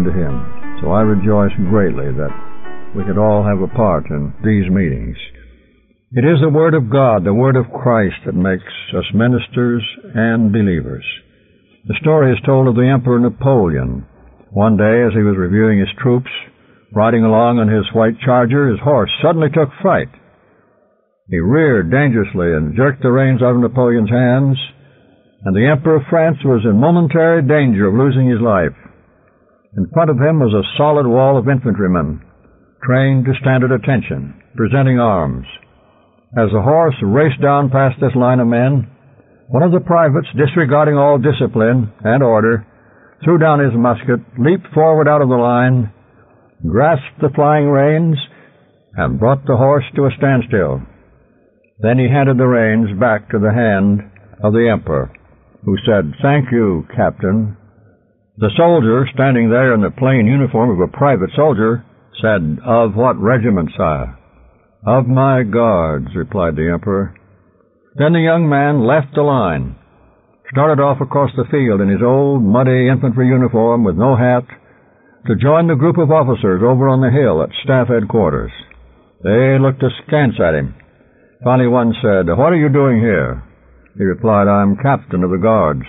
to Him. So I rejoice greatly that we could all have a part in these meetings. It is the Word of God, the Word of Christ, that makes us ministers and believers. The story is told of the Emperor Napoleon. One day, as he was reviewing his troops, riding along on his white charger, his horse suddenly took fright. He reared dangerously and jerked the reins out of Napoleon's hands, and the Emperor of France was in momentary danger of losing his life. In front of him was a solid wall of infantrymen, trained to stand at attention, presenting arms. As the horse raced down past this line of men, one of the privates, disregarding all discipline and order, threw down his musket, leaped forward out of the line, grasped the flying reins, and brought the horse to a standstill. Then he handed the reins back to the hand of the emperor, who said, Thank you, Captain. The soldier, standing there in the plain uniform of a private soldier, said, Of what regiment, sire? Of my guards, replied the emperor. Then the young man left the line, started off across the field in his old muddy infantry uniform with no hat, to join the group of officers over on the hill at staff headquarters. They looked askance at him. Finally one said, What are you doing here? He replied, I'm captain of the guards.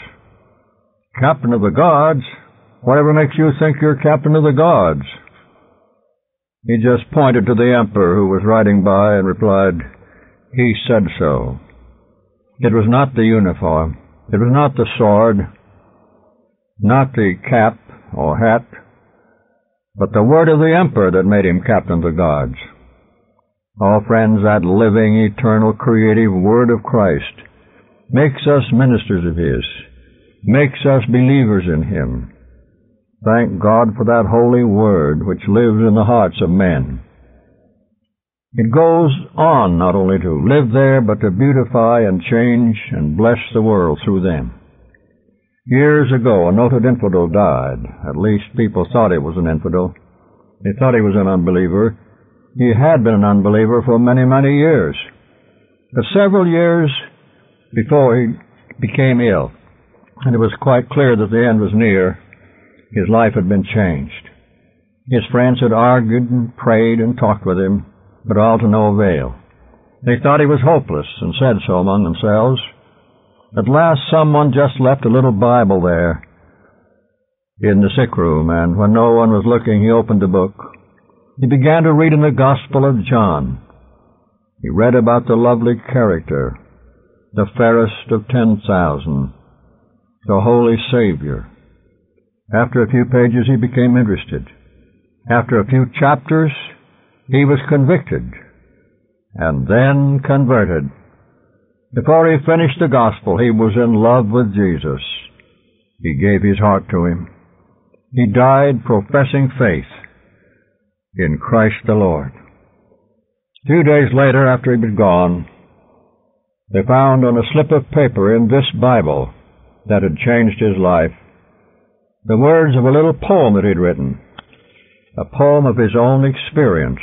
Captain of the guards? Whatever makes you think you're captain of the guards? He just pointed to the emperor who was riding by and replied, He said so. It was not the uniform. It was not the sword, not the cap or hat, but the word of the emperor that made him captain of the guards. Oh, friends, that living, eternal, creative word of Christ makes us ministers of His, makes us believers in Him. Thank God for that holy word which lives in the hearts of men. It goes on not only to live there, but to beautify and change and bless the world through them. Years ago, a noted infidel died. At least people thought he was an infidel. They thought he was an unbeliever. He had been an unbeliever for many, many years. But several years before he became ill, and it was quite clear that the end was near, his life had been changed. His friends had argued and prayed and talked with him, but all to no avail. They thought he was hopeless and said so among themselves. At last someone just left a little Bible there in the sick room, and when no one was looking, he opened the book. He began to read in the Gospel of John. He read about the lovely character, the fairest of ten thousand, the Holy Savior. After a few pages, he became interested. After a few chapters, he was convicted and then converted. Before he finished the gospel, he was in love with Jesus. He gave his heart to him. He died professing faith in Christ the Lord. Two days later, after he was gone, they found on a slip of paper in this Bible that had changed his life the words of a little poem that he'd written, a poem of his own experience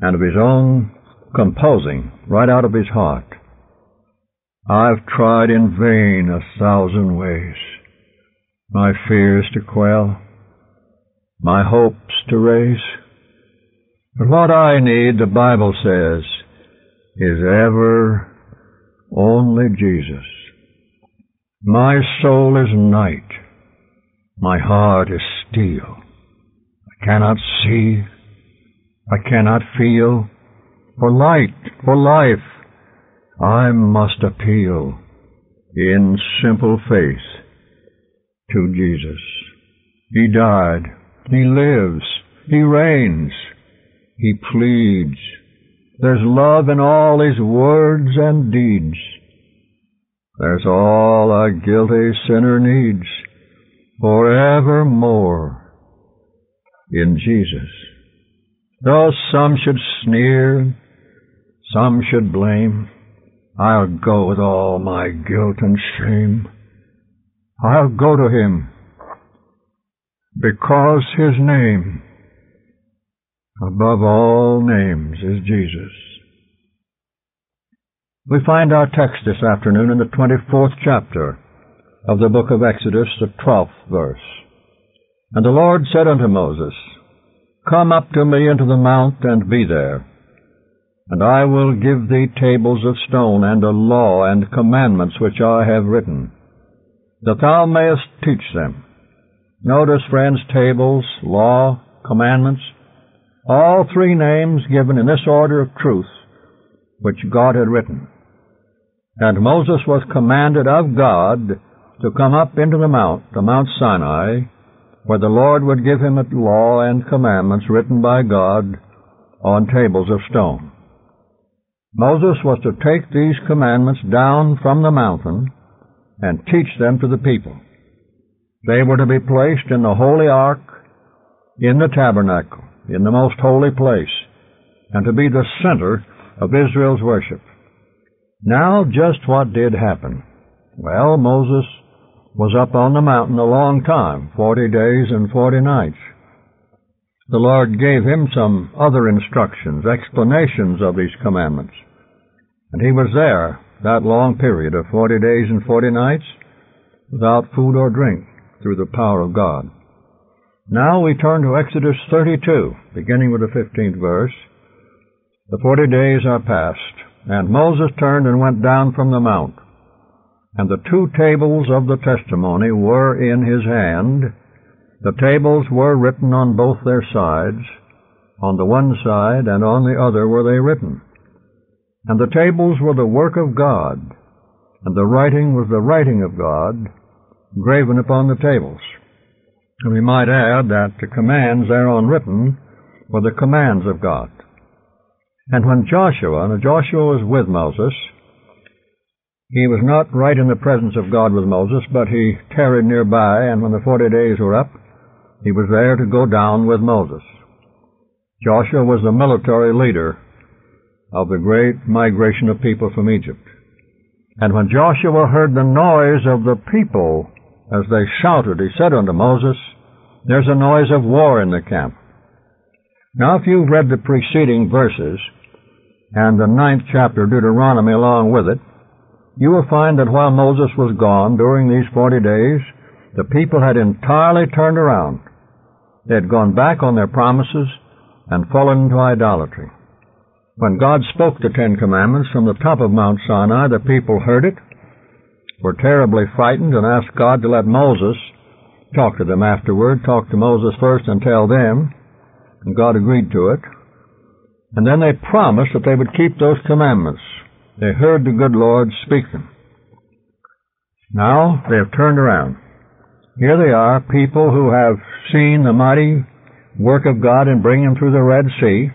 and of his own composing right out of his heart. I've tried in vain a thousand ways, my fears to quell, my hopes to raise. But what I need, the Bible says, is ever only Jesus. My soul is night. My heart is steel. I cannot see. I cannot feel. For light, for life, I must appeal in simple faith to Jesus. He died he lives. He reigns. He pleads. There's love in all his words and deeds. There's all a guilty sinner needs forevermore in Jesus. Though some should sneer, some should blame, I'll go with all my guilt and shame. I'll go to him because his name above all names is Jesus. We find our text this afternoon in the 24th chapter of the book of Exodus, the twelfth verse. And the Lord said unto Moses, Come up to me into the mount, and be there. And I will give thee tables of stone, and a law and commandments which I have written, that thou mayest teach them. Notice, friends, tables, law, commandments, all three names given in this order of truth, which God had written. And Moses was commanded of God to come up into the mount, the Mount Sinai, where the Lord would give him a law and commandments written by God on tables of stone. Moses was to take these commandments down from the mountain and teach them to the people. They were to be placed in the holy ark, in the tabernacle, in the most holy place, and to be the center of Israel's worship. Now, just what did happen? Well, Moses was up on the mountain a long time, forty days and forty nights. The Lord gave him some other instructions, explanations of these commandments. And he was there that long period of forty days and forty nights without food or drink through the power of God. Now we turn to Exodus 32, beginning with the 15th verse. The forty days are past, and Moses turned and went down from the mount. And the two tables of the testimony were in his hand. The tables were written on both their sides. On the one side and on the other were they written. And the tables were the work of God, and the writing was the writing of God, graven upon the tables. And we might add that the commands thereon written were the commands of God. And when Joshua, and Joshua was with Moses, he was not right in the presence of God with Moses, but he tarried nearby, and when the forty days were up, he was there to go down with Moses. Joshua was the military leader of the great migration of people from Egypt. And when Joshua heard the noise of the people as they shouted, he said unto Moses, There's a noise of war in the camp. Now, if you've read the preceding verses and the ninth chapter of Deuteronomy along with it, you will find that while Moses was gone during these forty days, the people had entirely turned around. They had gone back on their promises and fallen into idolatry. When God spoke the Ten Commandments from the top of Mount Sinai, the people heard it, were terribly frightened, and asked God to let Moses talk to them afterward, talk to Moses first and tell them, and God agreed to it. And then they promised that they would keep those commandments. They heard the good Lord speak them. Now they have turned around. Here they are, people who have seen the mighty work of God in bringing them through the Red Sea,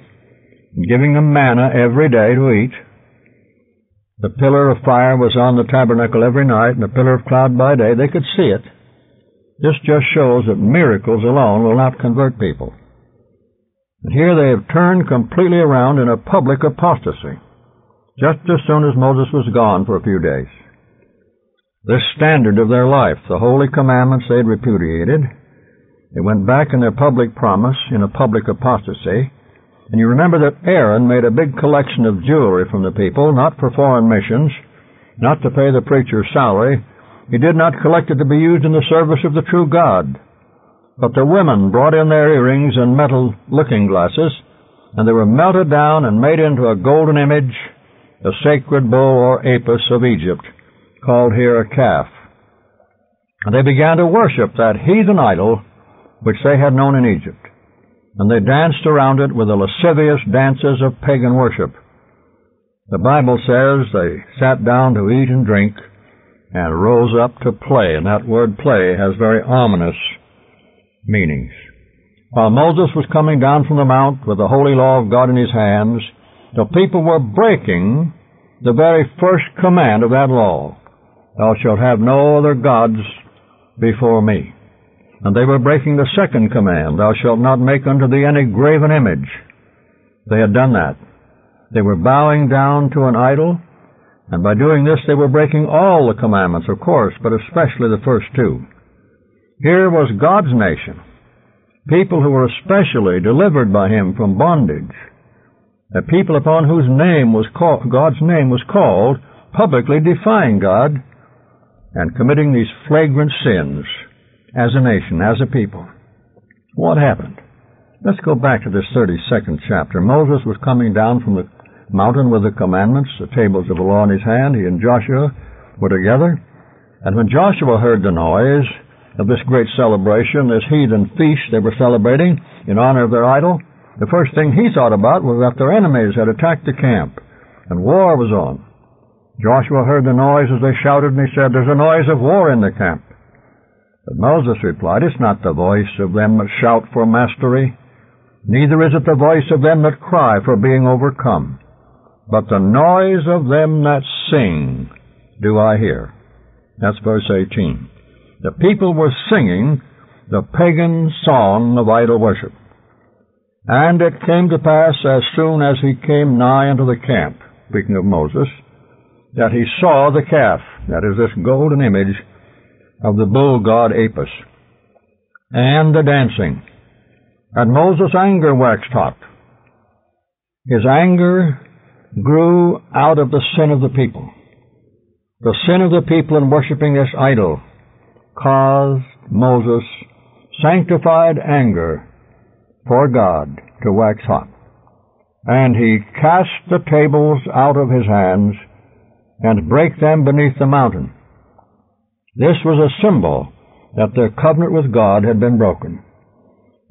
giving them manna every day to eat. The pillar of fire was on the tabernacle every night, and the pillar of cloud by day. They could see it. This just shows that miracles alone will not convert people. And here they have turned completely around in a public apostasy just as soon as Moses was gone for a few days. This standard of their life, the holy commandments they had repudiated, they went back in their public promise in a public apostasy. And you remember that Aaron made a big collection of jewelry from the people, not for foreign missions, not to pay the preacher's salary. He did not collect it to be used in the service of the true God. But the women brought in their earrings and metal looking glasses, and they were melted down and made into a golden image the sacred bull or apis of Egypt, called here a calf. And they began to worship that heathen idol which they had known in Egypt. And they danced around it with the lascivious dances of pagan worship. The Bible says they sat down to eat and drink and rose up to play, and that word play has very ominous meanings. While Moses was coming down from the mount with the holy law of God in his hands, the people were breaking the very first command of that law. Thou shalt have no other gods before me. And they were breaking the second command, Thou shalt not make unto thee any graven image. They had done that. They were bowing down to an idol, and by doing this they were breaking all the commandments, of course, but especially the first two. Here was God's nation, people who were especially delivered by Him from bondage a people upon whose name was called, God's name was called, publicly defying God and committing these flagrant sins as a nation, as a people. What happened? Let's go back to this 32nd chapter. Moses was coming down from the mountain with the commandments, the tables of the law in his hand. He and Joshua were together. And when Joshua heard the noise of this great celebration, this heathen feast they were celebrating in honor of their idol, the first thing he thought about was that their enemies had attacked the camp and war was on. Joshua heard the noise as they shouted, and he said, There's a noise of war in the camp. But Moses replied, It's not the voice of them that shout for mastery, neither is it the voice of them that cry for being overcome, but the noise of them that sing do I hear. That's verse 18. The people were singing the pagan song of idol worship. And it came to pass as soon as he came nigh unto the camp, speaking of Moses, that he saw the calf, that is this golden image of the bull god Apis, and the dancing. And Moses' anger waxed hot. His anger grew out of the sin of the people. The sin of the people in worshiping this idol caused Moses sanctified anger for God to wax hot. And he cast the tables out of his hands and brake them beneath the mountain. This was a symbol that their covenant with God had been broken.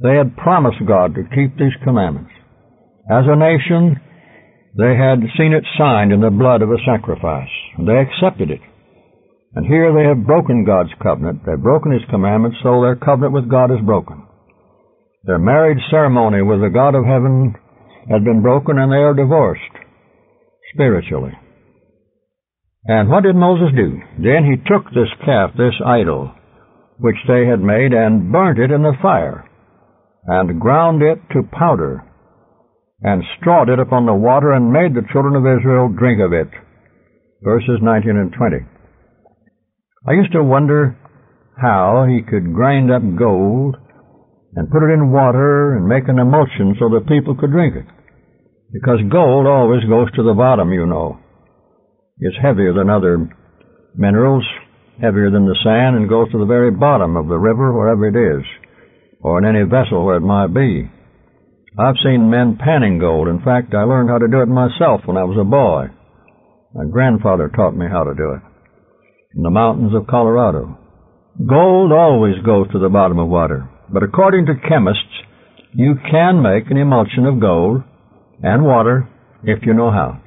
They had promised God to keep these commandments. As a nation, they had seen it signed in the blood of a sacrifice. And they accepted it. And here they have broken God's covenant. They've broken His commandments, so their covenant with God is broken. Their marriage ceremony with the God of heaven had been broken and they are divorced spiritually. And what did Moses do? Then he took this calf, this idol, which they had made, and burnt it in the fire, and ground it to powder, and strawed it upon the water, and made the children of Israel drink of it. Verses 19 and 20. I used to wonder how he could grind up gold and put it in water and make an emulsion so that people could drink it. Because gold always goes to the bottom, you know. It's heavier than other minerals, heavier than the sand, and goes to the very bottom of the river, wherever it is, or in any vessel where it might be. I've seen men panning gold. In fact, I learned how to do it myself when I was a boy. My grandfather taught me how to do it in the mountains of Colorado. Gold always goes to the bottom of water, but according to chemists, you can make an emulsion of gold and water if you know how.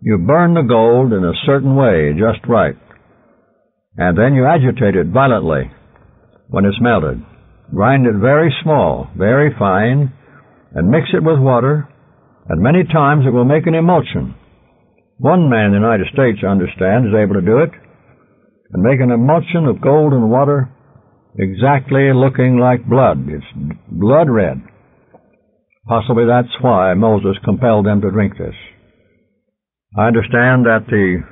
You burn the gold in a certain way, just right, and then you agitate it violently when it's melted. Grind it very small, very fine, and mix it with water, and many times it will make an emulsion. One man in the United States, I understand, is able to do it, and make an emulsion of gold and water exactly looking like blood. It's blood red. Possibly that's why Moses compelled them to drink this. I understand that the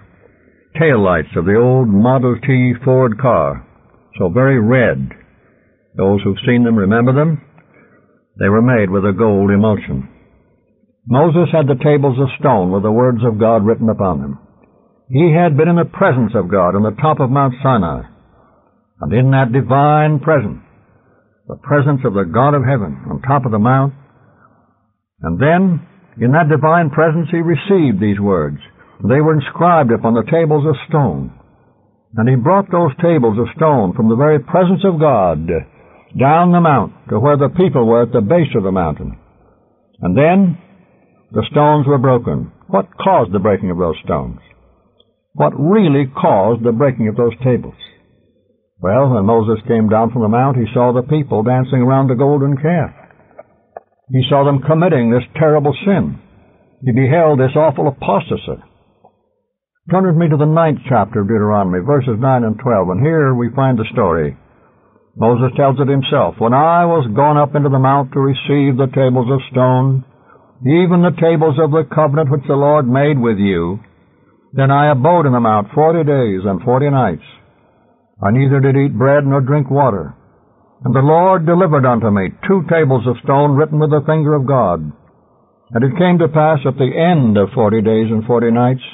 tail lights of the old Model T Ford car, so very red, those who've seen them remember them, they were made with a gold emulsion. Moses had the tables of stone with the words of God written upon them. He had been in the presence of God on the top of Mount Sinai. And in that divine presence, the presence of the God of heaven on top of the mount, and then in that divine presence he received these words. They were inscribed upon the tables of stone. And he brought those tables of stone from the very presence of God down the mount to where the people were at the base of the mountain. And then the stones were broken. What caused the breaking of those stones? What really caused the breaking of those tables? Well, when Moses came down from the mount, he saw the people dancing around the golden calf. He saw them committing this terrible sin. He beheld this awful apostasy. Turn with me to the ninth chapter of Deuteronomy, verses 9 and 12, and here we find the story. Moses tells it himself. When I was gone up into the mount to receive the tables of stone, even the tables of the covenant which the Lord made with you, then I abode in the mount forty days and forty nights. I neither did eat bread nor drink water. And the Lord delivered unto me two tables of stone written with the finger of God. And it came to pass at the end of forty days and forty nights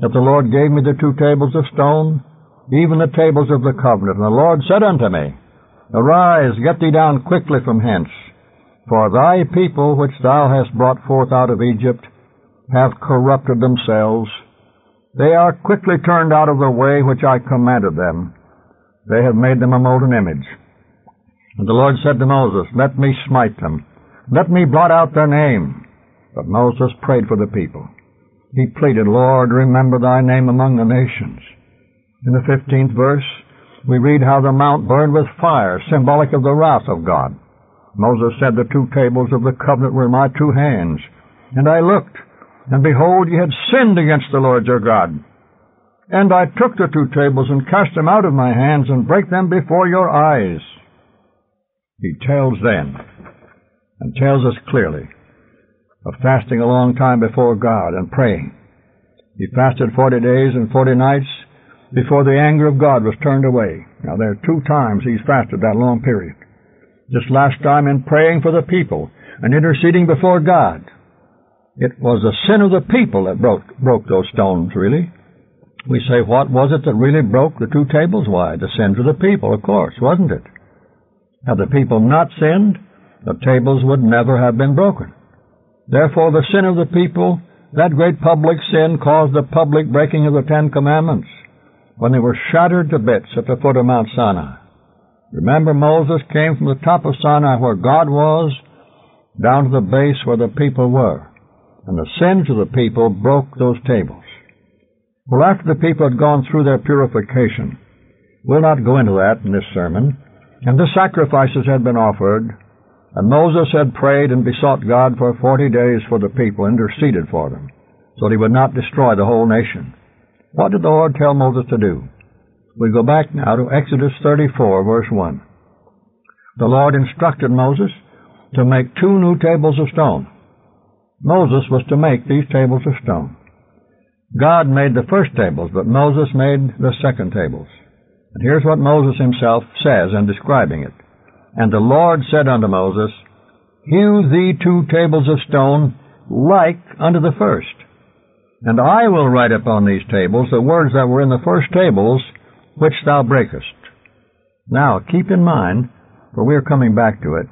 that the Lord gave me the two tables of stone, even the tables of the covenant. And the Lord said unto me, Arise, get thee down quickly from hence, for thy people which thou hast brought forth out of Egypt have corrupted themselves. They are quickly turned out of the way which I commanded them. They have made them a molten image. And the Lord said to Moses, Let me smite them. Let me blot out their name. But Moses prayed for the people. He pleaded, Lord, remember thy name among the nations. In the 15th verse, we read how the mount burned with fire, symbolic of the wrath of God. Moses said, The two tables of the covenant were in my two hands. And I looked, and behold, ye had sinned against the Lord your God. And I took the two tables and cast them out of my hands and break them before your eyes. He tells them, and tells us clearly, of fasting a long time before God and praying. He fasted forty days and forty nights before the anger of God was turned away. Now there are two times he's fasted that long period. This last time in praying for the people and interceding before God. It was the sin of the people that broke, broke those stones, really. We say, what was it that really broke the two tables? Why, the sins of the people, of course, wasn't it? Had the people not sinned, the tables would never have been broken. Therefore, the sin of the people, that great public sin, caused the public breaking of the Ten Commandments when they were shattered to bits at the foot of Mount Sinai. Remember, Moses came from the top of Sinai where God was down to the base where the people were and the sins of the people broke those tables. Well, after the people had gone through their purification, we'll not go into that in this sermon, and the sacrifices had been offered, and Moses had prayed and besought God for forty days for the people, interceded for them, so that he would not destroy the whole nation. What did the Lord tell Moses to do? We go back now to Exodus 34, verse 1. The Lord instructed Moses to make two new tables of stone Moses was to make these tables of stone. God made the first tables, but Moses made the second tables. And here's what Moses himself says in describing it. And the Lord said unto Moses, Hew thee two tables of stone like unto the first. And I will write upon these tables the words that were in the first tables, which thou breakest. Now, keep in mind, for we are coming back to it,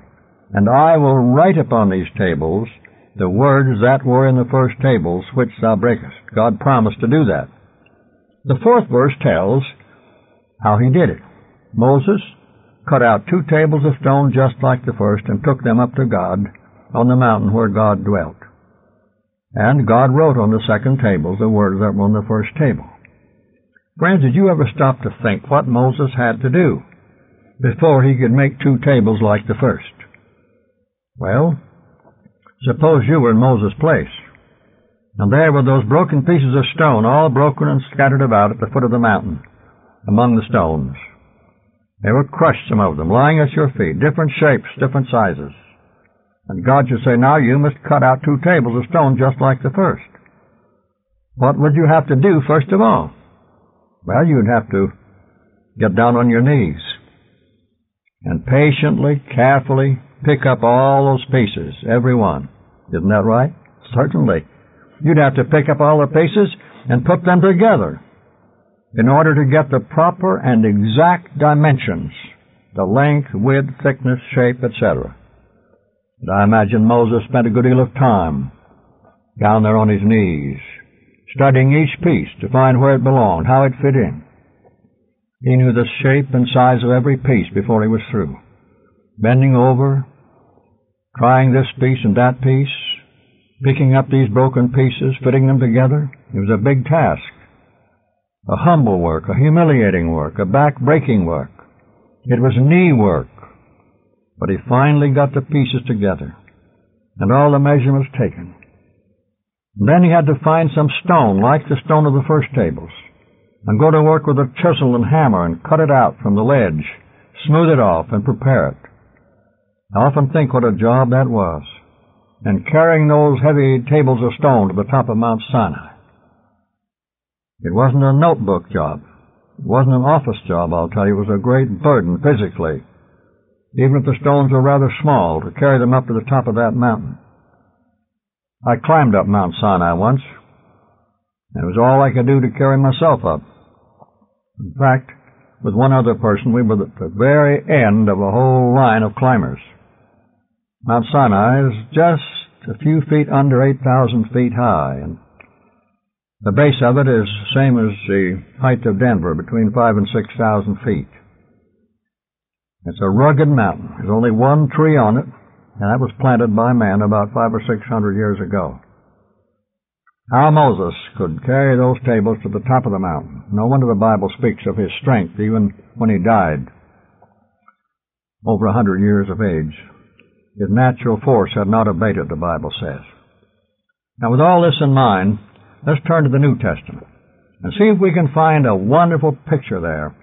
and I will write upon these tables the words that were in the first tables which thou breakest. God promised to do that. The fourth verse tells how he did it. Moses cut out two tables of stone just like the first and took them up to God on the mountain where God dwelt. And God wrote on the second table the words that were on the first table. Friends, did you ever stop to think what Moses had to do before he could make two tables like the first? Well, Suppose you were in Moses' place, and there were those broken pieces of stone, all broken and scattered about at the foot of the mountain, among the stones. They were crushed, some of them, lying at your feet, different shapes, different sizes. And God should say, now you must cut out two tables of stone just like the first. What would you have to do first of all? Well, you'd have to get down on your knees and patiently, carefully pick up all those pieces, every one. Isn't that right? Certainly. You'd have to pick up all the pieces and put them together in order to get the proper and exact dimensions, the length, width, thickness, shape, etc. And I imagine Moses spent a good deal of time down there on his knees, studying each piece to find where it belonged, how it fit in. He knew the shape and size of every piece before he was through bending over, trying this piece and that piece, picking up these broken pieces, fitting them together. It was a big task. A humble work, a humiliating work, a back-breaking work. It was knee work. But he finally got the pieces together, and all the measurements taken. And then he had to find some stone, like the stone of the first tables, and go to work with a chisel and hammer and cut it out from the ledge, smooth it off, and prepare it. I often think what a job that was. And carrying those heavy tables of stone to the top of Mount Sinai. It wasn't a notebook job. It wasn't an office job, I'll tell you. It was a great burden physically. Even if the stones were rather small, to carry them up to the top of that mountain. I climbed up Mount Sinai once. And it was all I could do to carry myself up. In fact, with one other person, we were at the very end of a whole line of climbers. Mount Sinai is just a few feet under 8,000 feet high, and the base of it is the same as the height of Denver, between five and 6,000 feet. It's a rugged mountain. There's only one tree on it, and that was planted by man about five or six hundred years ago. How Moses could carry those tables to the top of the mountain. No wonder the Bible speaks of his strength even when he died, over a hundred years of age. His natural force had not abated, the Bible says. Now, with all this in mind, let's turn to the New Testament and see if we can find a wonderful picture there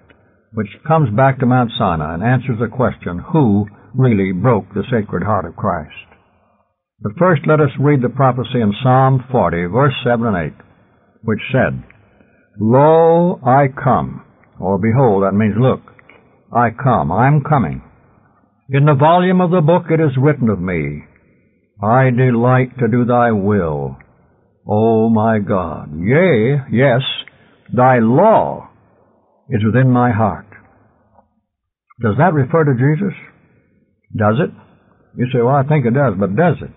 which comes back to Mount Sinai and answers the question, who really broke the Sacred Heart of Christ? But first let us read the prophecy in Psalm 40, verse 7 and 8, which said, Lo, I come, or behold, that means look, I come, I'm coming. In the volume of the book it is written of me, I delight to do thy will, O my God. Yea, yes, thy law is within my heart. Does that refer to Jesus? Does it? You say, well, I think it does, but does it?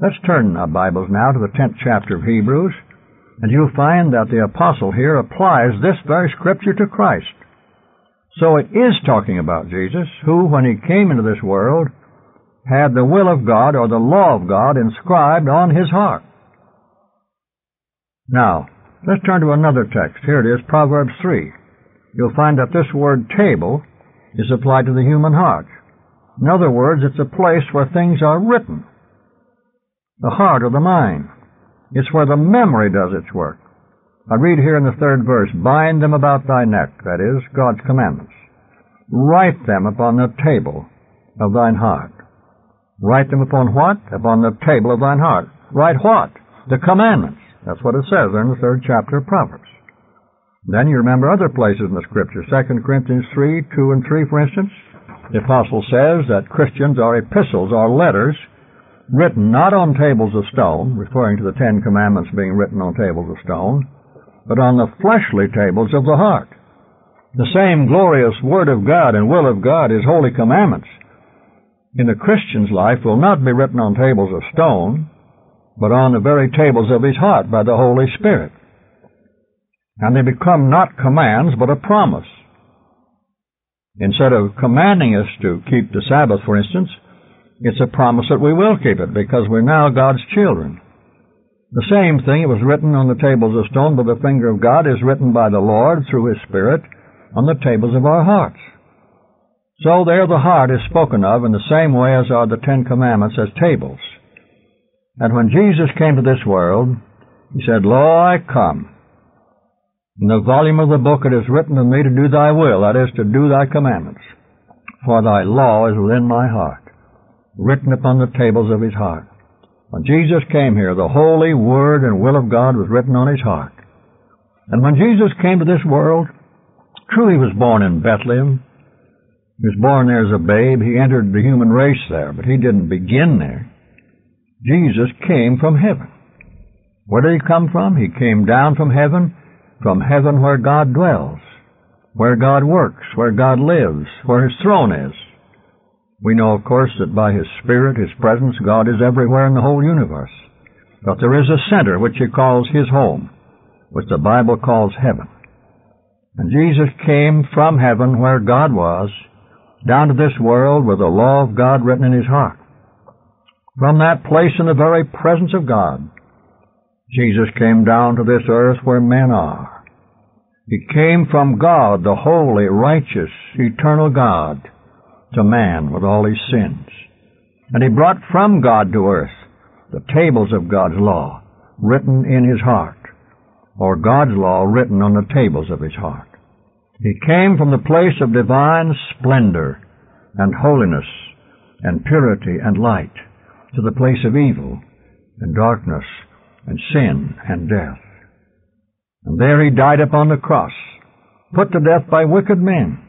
Let's turn our Bibles now to the 10th chapter of Hebrews, and you'll find that the apostle here applies this very scripture to Christ. So it is talking about Jesus, who, when he came into this world, had the will of God or the law of God inscribed on his heart. Now, let's turn to another text. Here it is, Proverbs 3 you'll find that this word table is applied to the human heart. In other words, it's a place where things are written. The heart or the mind. It's where the memory does its work. I read here in the third verse, bind them about thy neck, that is, God's commandments. Write them upon the table of thine heart. Write them upon what? Upon the table of thine heart. Write what? The commandments. That's what it says there in the third chapter of Proverbs. Then you remember other places in the Scripture. 2 Corinthians 3, 2 and 3, for instance. The Apostle says that Christians are epistles, are letters, written not on tables of stone, referring to the Ten Commandments being written on tables of stone, but on the fleshly tables of the heart. The same glorious Word of God and will of God is holy commandments. In the Christian's life will not be written on tables of stone, but on the very tables of his heart by the Holy Spirit and they become not commands, but a promise. Instead of commanding us to keep the Sabbath, for instance, it's a promise that we will keep it because we're now God's children. The same thing that was written on the tables of stone by the finger of God is written by the Lord through His Spirit on the tables of our hearts. So there the heart is spoken of in the same way as are the Ten Commandments as tables. And when Jesus came to this world, He said, Lo, I come. In the volume of the book it is written of me to do thy will, that is, to do thy commandments. For thy law is within my heart, written upon the tables of his heart. When Jesus came here, the holy word and will of God was written on his heart. And when Jesus came to this world, true he was born in Bethlehem. He was born there as a babe. He entered the human race there, but he didn't begin there. Jesus came from heaven. Where did he come from? He came down from heaven from heaven where God dwells, where God works, where God lives, where His throne is. We know, of course, that by His Spirit, His presence, God is everywhere in the whole universe. But there is a center which He calls His home, which the Bible calls heaven. And Jesus came from heaven where God was, down to this world with the law of God written in His heart. From that place in the very presence of God, Jesus came down to this earth where men are. He came from God, the holy, righteous, eternal God, to man with all his sins. And he brought from God to earth the tables of God's law, written in his heart, or God's law written on the tables of his heart. He came from the place of divine splendor and holiness and purity and light to the place of evil and darkness and sin and death. And there he died upon the cross, put to death by wicked men.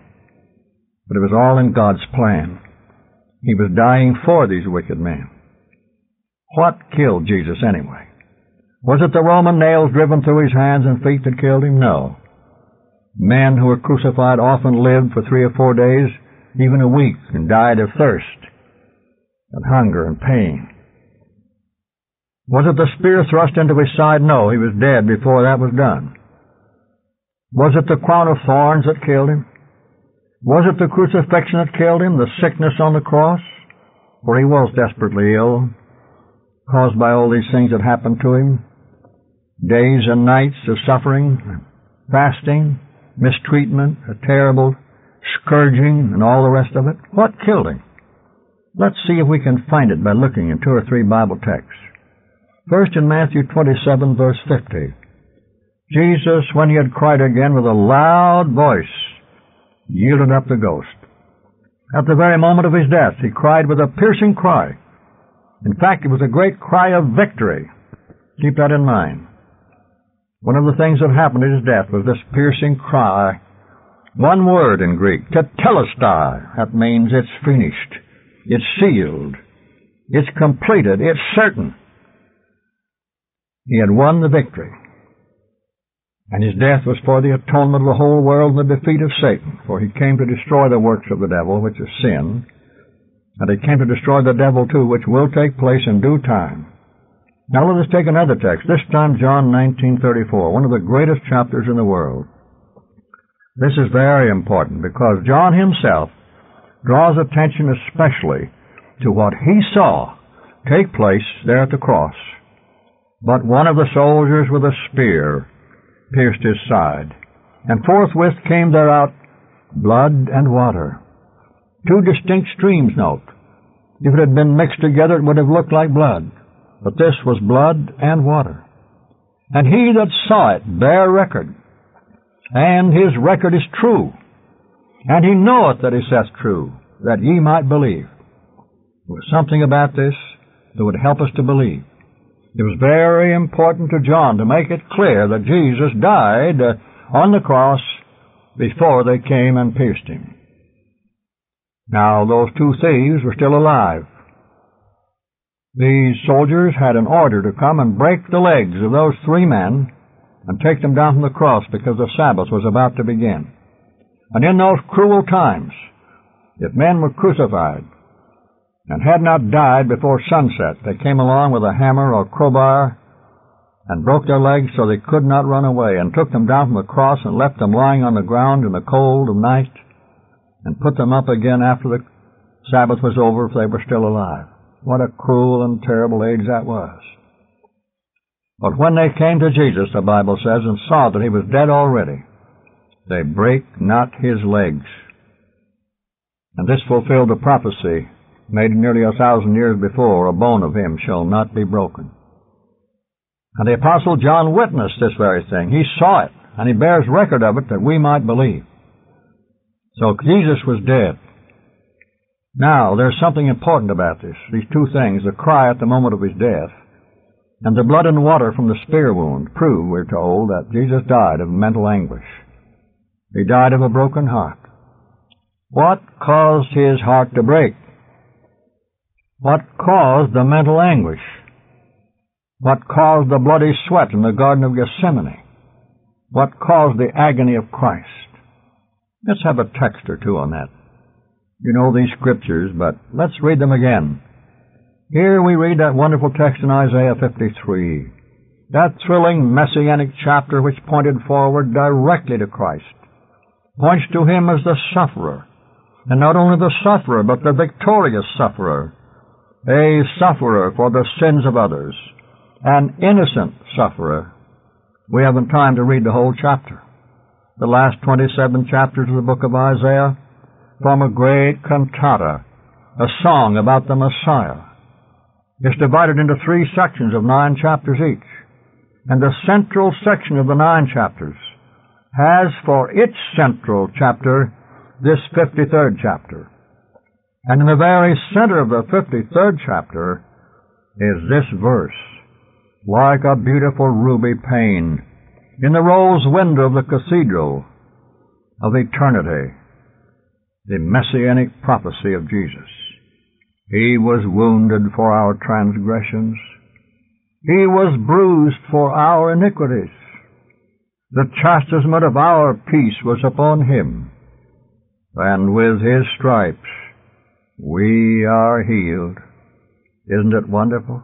But it was all in God's plan. He was dying for these wicked men. What killed Jesus anyway? Was it the Roman nails driven through his hands and feet that killed him? No. Men who were crucified often lived for three or four days, even a week, and died of thirst and hunger and pain. Was it the spear thrust into his side? No, he was dead before that was done. Was it the crown of thorns that killed him? Was it the crucifixion that killed him, the sickness on the cross? For he was desperately ill, caused by all these things that happened to him. Days and nights of suffering, fasting, mistreatment, a terrible scourging, and all the rest of it. What killed him? Let's see if we can find it by looking in two or three Bible texts. First in Matthew 27 verse 50. Jesus, when he had cried again with a loud voice, yielded up the ghost. At the very moment of his death, he cried with a piercing cry. In fact, it was a great cry of victory. Keep that in mind. One of the things that happened at his death was this piercing cry. One word in Greek, tetelestai. That means it's finished. It's sealed. It's completed. It's certain. He had won the victory. And his death was for the atonement of the whole world and the defeat of Satan. For he came to destroy the works of the devil, which is sin. And he came to destroy the devil too, which will take place in due time. Now let us take another text, this time John 19:34, one of the greatest chapters in the world. This is very important because John himself draws attention especially to what he saw take place there at the cross. But one of the soldiers with a spear pierced his side. And forthwith came there out blood and water. Two distinct streams, note. If it had been mixed together, it would have looked like blood. But this was blood and water. And he that saw it bare record. And his record is true. And he knoweth that he saith true, that ye might believe. There was something about this that would help us to believe. It was very important to John to make it clear that Jesus died uh, on the cross before they came and pierced him. Now, those two thieves were still alive. These soldiers had an order to come and break the legs of those three men and take them down from the cross because the Sabbath was about to begin. And in those cruel times, if men were crucified, and had not died before sunset. They came along with a hammer or crowbar and broke their legs so they could not run away, and took them down from the cross and left them lying on the ground in the cold of night, and put them up again after the Sabbath was over if they were still alive. What a cruel and terrible age that was. But when they came to Jesus, the Bible says, and saw that he was dead already, they brake not his legs. And this fulfilled the prophecy made nearly a thousand years before, a bone of him shall not be broken. And the Apostle John witnessed this very thing. He saw it, and he bears record of it that we might believe. So Jesus was dead. Now, there's something important about this. These two things, the cry at the moment of his death, and the blood and water from the spear wound, prove, we're told, that Jesus died of mental anguish. He died of a broken heart. What caused his heart to break? What caused the mental anguish? What caused the bloody sweat in the Garden of Gethsemane? What caused the agony of Christ? Let's have a text or two on that. You know these scriptures, but let's read them again. Here we read that wonderful text in Isaiah 53. That thrilling messianic chapter which pointed forward directly to Christ. Points to Him as the sufferer. And not only the sufferer, but the victorious sufferer a sufferer for the sins of others, an innocent sufferer. We haven't time to read the whole chapter. The last 27 chapters of the book of Isaiah form a great cantata, a song about the Messiah. It's divided into three sections of nine chapters each. And the central section of the nine chapters has for its central chapter this 53rd chapter. And in the very center of the 53rd chapter is this verse, like a beautiful ruby pane in the rose window of the cathedral of eternity, the messianic prophecy of Jesus. He was wounded for our transgressions. He was bruised for our iniquities. The chastisement of our peace was upon him, and with his stripes we are healed. Isn't it wonderful?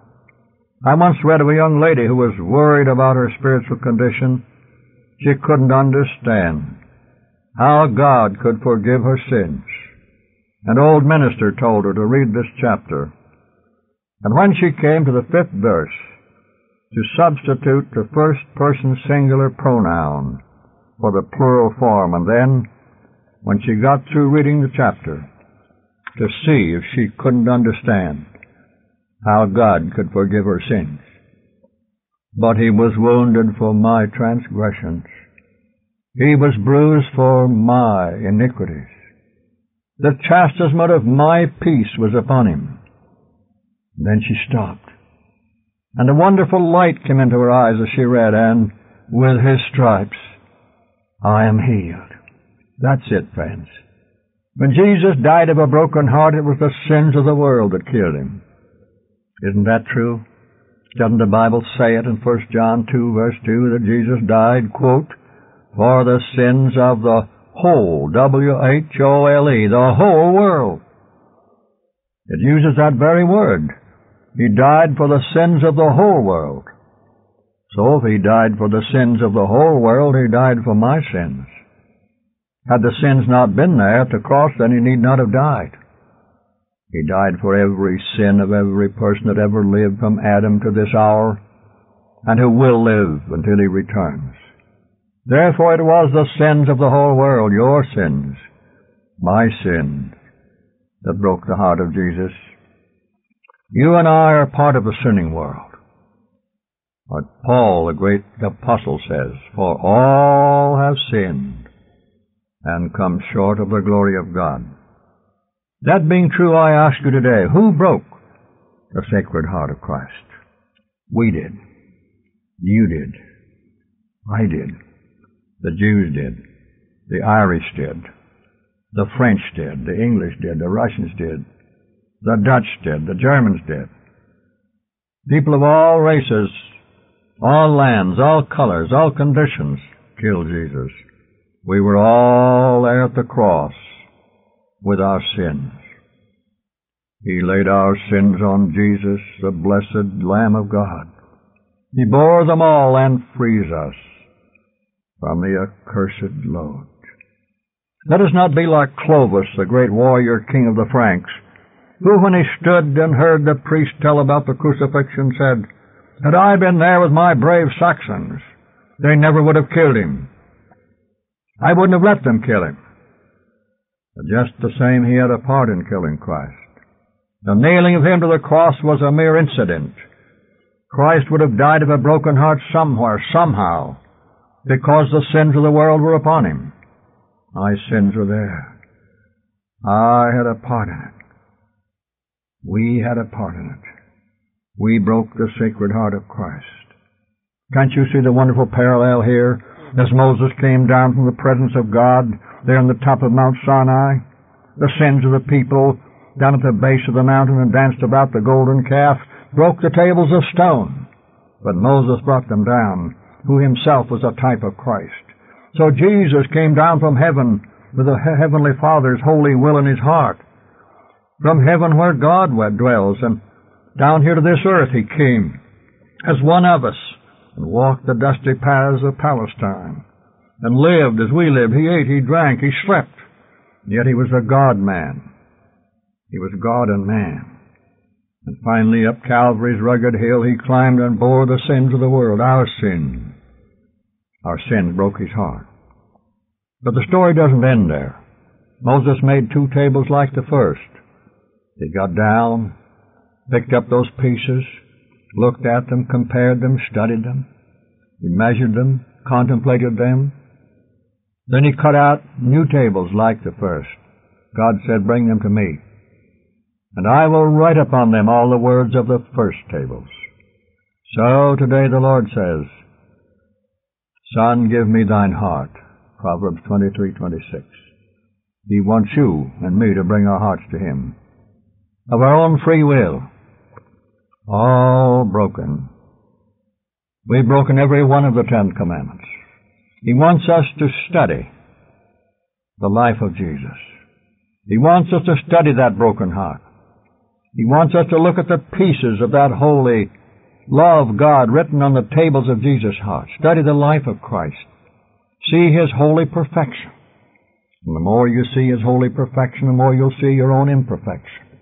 I once read of a young lady who was worried about her spiritual condition. She couldn't understand how God could forgive her sins. An old minister told her to read this chapter. And when she came to the fifth verse, to substitute the first person singular pronoun for the plural form, and then, when she got through reading the chapter, to see if she couldn't understand how God could forgive her sins. But he was wounded for my transgressions. He was bruised for my iniquities. The chastisement of my peace was upon him. Then she stopped. And a wonderful light came into her eyes as she read, and with his stripes I am healed. That's it, friends. When Jesus died of a broken heart, it was the sins of the world that killed him. Isn't that true? Doesn't the Bible say it in 1 John 2 verse 2 that Jesus died, quote, for the sins of the whole, W-H-O-L-E, the whole world. It uses that very word. He died for the sins of the whole world. So if he died for the sins of the whole world, he died for my sins. Had the sins not been there at the cross, then he need not have died. He died for every sin of every person that ever lived from Adam to this hour, and who will live until he returns. Therefore it was the sins of the whole world, your sins, my sins, that broke the heart of Jesus. You and I are part of the sinning world. But Paul, the great apostle, says, For all have sinned and come short of the glory of God. That being true, I ask you today, who broke the sacred heart of Christ? We did. You did. I did. The Jews did. The Irish did. The French did. The English did. The Russians did. The Dutch did. The Germans did. People of all races, all lands, all colors, all conditions killed Jesus. We were all there at the cross with our sins. He laid our sins on Jesus, the blessed Lamb of God. He bore them all and frees us from the accursed load. Let us not be like Clovis, the great warrior king of the Franks, who, when he stood and heard the priest tell about the crucifixion, said, Had I been there with my brave Saxons, they never would have killed him. I wouldn't have let them kill him. But just the same, he had a part in killing Christ. The nailing of him to the cross was a mere incident. Christ would have died of a broken heart somewhere, somehow, because the sins of the world were upon him. My sins were there. I had a part in it. We had a part in it. We broke the sacred heart of Christ. Can't you see the wonderful parallel here? As Moses came down from the presence of God, there on the top of Mount Sinai, the sins of the people down at the base of the mountain and danced about the golden calf, broke the tables of stone. But Moses brought them down, who himself was a type of Christ. So Jesus came down from heaven with the Heavenly Father's holy will in his heart. From heaven where God dwells, and down here to this earth he came as one of us and walked the dusty paths of Palestine and lived as we lived. He ate, he drank, he slept. Yet he was a God man. He was God and man. And finally, up Calvary's rugged hill, he climbed and bore the sins of the world, our sins. Our sins broke his heart. But the story doesn't end there. Moses made two tables like the first. He got down, picked up those pieces, looked at them, compared them, studied them. He measured them, contemplated them, then he cut out new tables like the first. God said, Bring them to me, and I will write upon them all the words of the first tables. So today the Lord says, Son, give me thine heart. Proverbs 23:26. He wants you and me to bring our hearts to Him. Of our own free will. All broken. We've broken every one of the Ten Commandments. He wants us to study the life of Jesus. He wants us to study that broken heart. He wants us to look at the pieces of that holy of God written on the tables of Jesus' heart. Study the life of Christ. See His holy perfection. And the more you see His holy perfection, the more you'll see your own imperfection,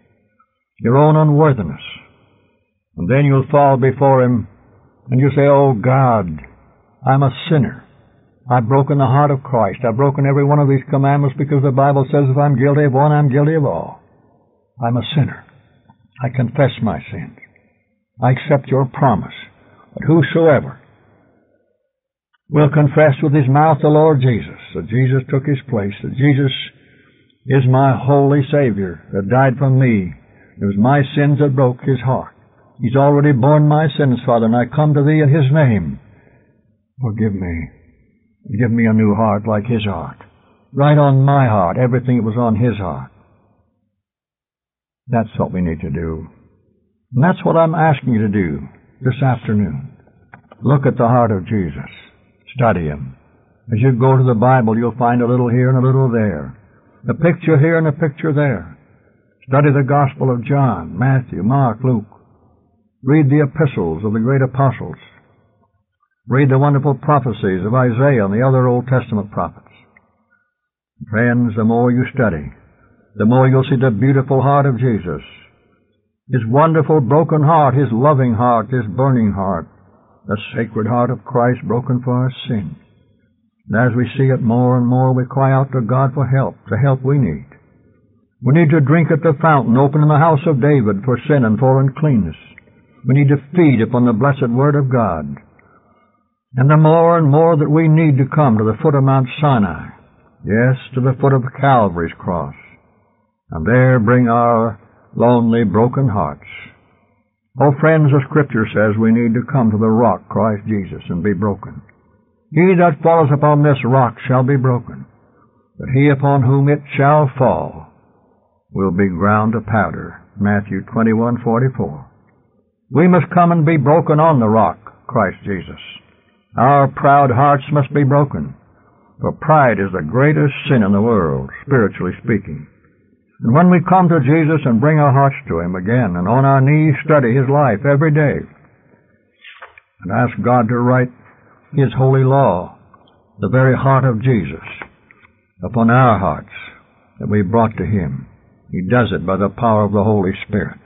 your own unworthiness. And then you'll fall before Him and you say, Oh God, I'm a sinner. I've broken the heart of Christ. I've broken every one of these commandments because the Bible says if I'm guilty of one, I'm guilty of all. I'm a sinner. I confess my sins. I accept your promise that whosoever will confess with his mouth the Lord Jesus, that Jesus took his place, that Jesus is my holy Savior that died for me. It was my sins that broke his heart. He's already borne my sins, Father, and I come to thee in his name. Forgive me. Give me a new heart like his heart. Write on my heart everything that was on his heart. That's what we need to do. And that's what I'm asking you to do this afternoon. Look at the heart of Jesus. Study him. As you go to the Bible, you'll find a little here and a little there. A picture here and a picture there. Study the Gospel of John, Matthew, Mark, Luke. Read the epistles of the great apostles. Read the wonderful prophecies of Isaiah and the other Old Testament prophets. Friends, the more you study, the more you'll see the beautiful heart of Jesus. His wonderful broken heart, His loving heart, His burning heart, the sacred heart of Christ broken for our sin. And as we see it more and more, we cry out to God for help, the help we need. We need to drink at the fountain open in the house of David for sin and for uncleanness. We need to feed upon the blessed Word of God. And the more and more that we need to come to the foot of Mount Sinai, yes, to the foot of Calvary's cross, and there bring our lonely, broken hearts. Oh, friends, the Scripture says we need to come to the rock, Christ Jesus, and be broken. He that falleth upon this rock shall be broken, but he upon whom it shall fall will be ground to powder. Matthew 21:44. We must come and be broken on the rock, Christ Jesus. Our proud hearts must be broken, for pride is the greatest sin in the world, spiritually speaking. And when we come to Jesus and bring our hearts to Him again and on our knees study His life every day and ask God to write His holy law, the very heart of Jesus, upon our hearts that we brought to Him, He does it by the power of the Holy Spirit.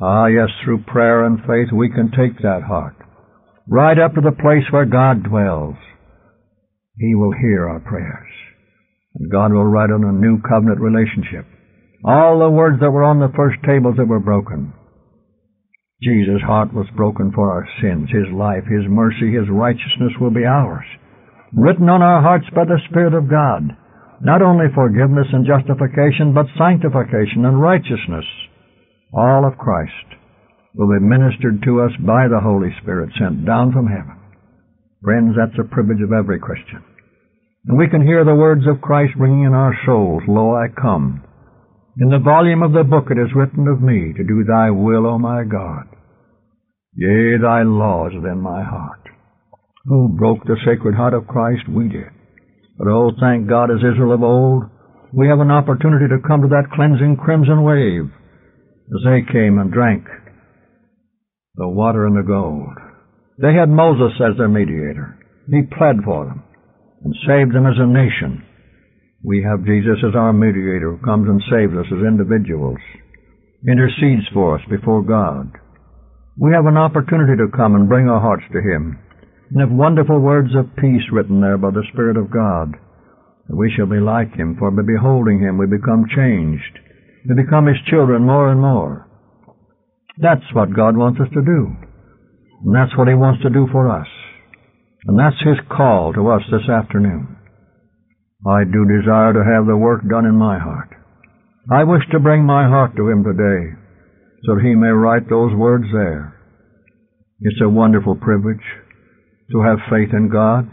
Ah, yes, through prayer and faith we can take that heart right up to the place where God dwells. He will hear our prayers. And God will write on a new covenant relationship. All the words that were on the first tables that were broken. Jesus' heart was broken for our sins. His life, His mercy, His righteousness will be ours. Written on our hearts by the Spirit of God. Not only forgiveness and justification, but sanctification and righteousness all of Christ will be ministered to us by the Holy Spirit sent down from heaven. Friends, that's a privilege of every Christian. And we can hear the words of Christ ringing in our souls, Lo, I come. In the volume of the book it is written of me to do thy will, O my God. Yea, thy law is within my heart. Who broke the sacred heart of Christ? We did. But oh, thank God, as Israel of old, we have an opportunity to come to that cleansing crimson wave as they came and drank the water and the gold. They had Moses as their mediator. He pled for them and saved them as a nation. We have Jesus as our mediator who comes and saves us as individuals, intercedes for us before God. We have an opportunity to come and bring our hearts to Him and have wonderful words of peace written there by the Spirit of God. We shall be like Him, for by beholding Him we become changed to become His children more and more. That's what God wants us to do. And that's what He wants to do for us. And that's His call to us this afternoon. I do desire to have the work done in my heart. I wish to bring my heart to Him today so that He may write those words there. It's a wonderful privilege to have faith in God.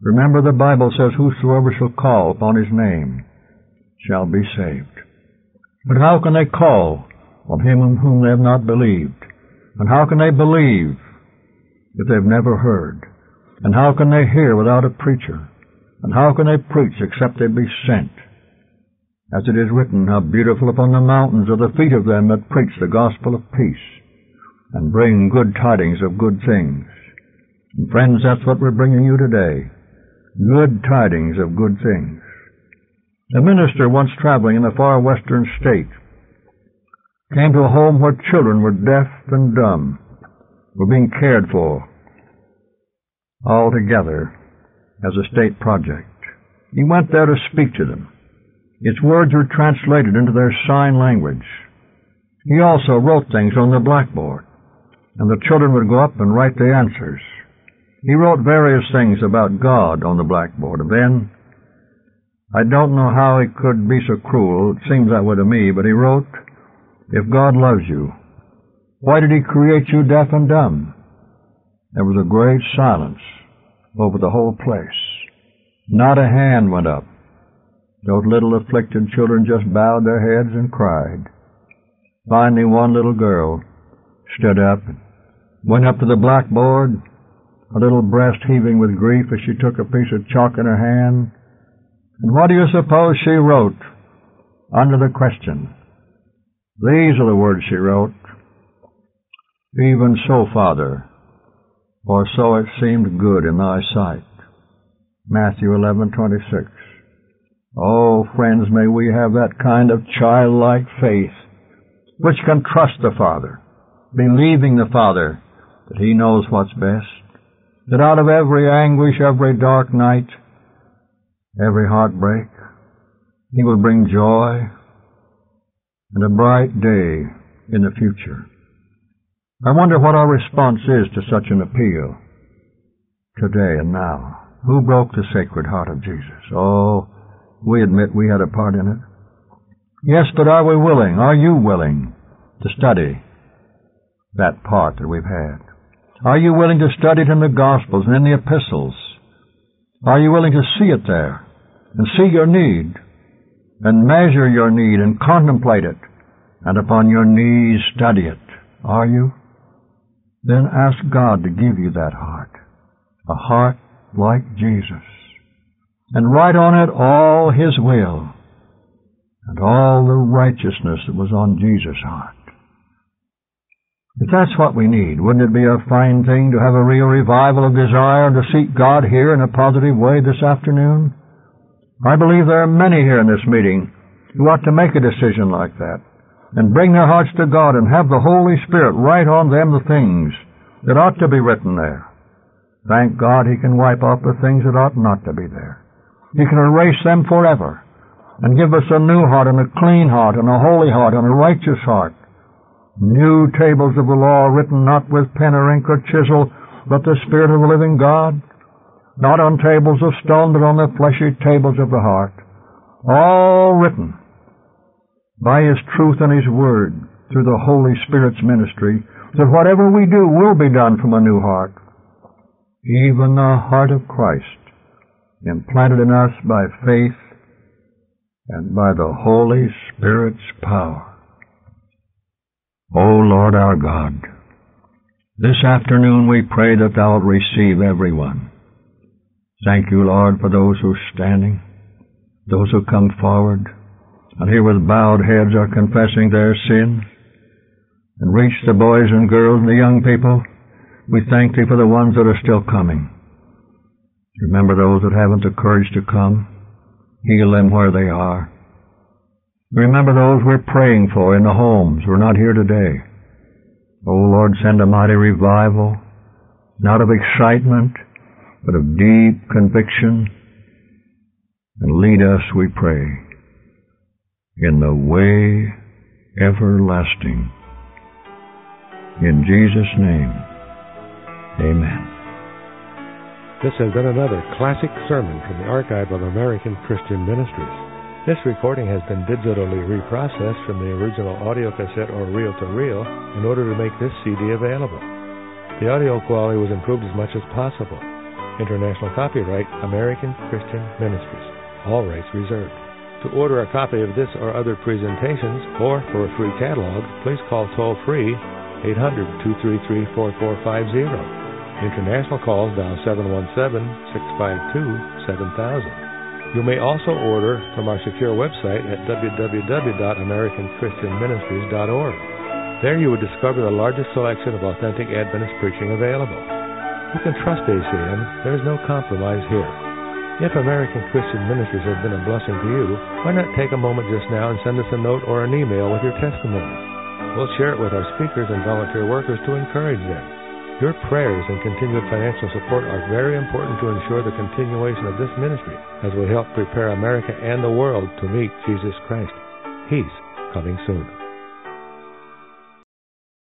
Remember the Bible says, Whosoever shall call upon His name shall be saved. But how can they call on him in whom they have not believed? And how can they believe if they've never heard? And how can they hear without a preacher? And how can they preach except they be sent? As it is written, how beautiful upon the mountains are the feet of them that preach the gospel of peace and bring good tidings of good things. And friends, that's what we're bringing you today. Good tidings of good things. A minister once traveling in a far western state came to a home where children were deaf and dumb, were being cared for all together as a state project. He went there to speak to them. Its words were translated into their sign language. He also wrote things on the blackboard, and the children would go up and write the answers. He wrote various things about God on the blackboard, and then, I don't know how he could be so cruel, it seems that way to me, but he wrote, If God loves you, why did he create you deaf and dumb? There was a great silence over the whole place. Not a hand went up. Those little afflicted children just bowed their heads and cried. Finally, one little girl stood up, went up to the blackboard, a little breast heaving with grief as she took a piece of chalk in her hand. And what do you suppose she wrote under the question? These are the words she wrote. Even so, Father, for so it seemed good in thy sight. Matthew 11:26. Oh, friends, may we have that kind of childlike faith which can trust the Father, believing the Father that He knows what's best, that out of every anguish, every dark night, every heartbreak, He will bring joy and a bright day in the future. I wonder what our response is to such an appeal today and now. Who broke the sacred heart of Jesus? Oh, we admit we had a part in it. Yes, but are we willing? Are you willing to study that part that we've had? Are you willing to study it in the Gospels and in the epistles? Are you willing to see it there and see your need and measure your need and contemplate it and upon your knees study it? Are you? Then ask God to give you that heart, a heart like Jesus, and write on it all His will and all the righteousness that was on Jesus' heart. If that's what we need, wouldn't it be a fine thing to have a real revival of desire and to seek God here in a positive way this afternoon? I believe there are many here in this meeting who ought to make a decision like that and bring their hearts to God and have the Holy Spirit write on them the things that ought to be written there. Thank God He can wipe off the things that ought not to be there. He can erase them forever and give us a new heart and a clean heart and a holy heart and a righteous heart. New tables of the law written not with pen or ink or chisel, but the Spirit of the living God. Not on tables of stone, but on the fleshy tables of the heart. All written by His truth and His Word through the Holy Spirit's ministry, that whatever we do will be done from a new heart, even the heart of Christ, implanted in us by faith and by the Holy Spirit's power. O Lord our God, this afternoon we pray that Thou wilt receive everyone. Thank you, Lord, for those who are standing, those who come forward, and here with bowed heads are confessing their sin, and reach the boys and girls and the young people. We thank Thee for the ones that are still coming. Remember those that haven't the courage to come. Heal them where they are. Remember those we're praying for in the homes who are not here today. Oh Lord, send a mighty revival, not of excitement, but of deep conviction. And lead us, we pray, in the way everlasting. In Jesus' name, amen. This has been another classic sermon from the Archive of American Christian Ministries. This recording has been digitally reprocessed from the original audio cassette or reel to reel in order to make this CD available. The audio quality was improved as much as possible. International copyright American Christian Ministries. All rights reserved. To order a copy of this or other presentations or for a free catalog, please call toll free 800 233 4450. International calls dial 717-652-7000. You may also order from our secure website at www.americanchristianministries.org. There you will discover the largest selection of authentic Adventist preaching available. You can trust ACM. There is no compromise here. If American Christian Ministries has been a blessing to you, why not take a moment just now and send us a note or an email with your testimony? We'll share it with our speakers and volunteer workers to encourage them. Your prayers and continued financial support are very important to ensure the continuation of this ministry as we help prepare America and the world to meet Jesus Christ. He's coming soon.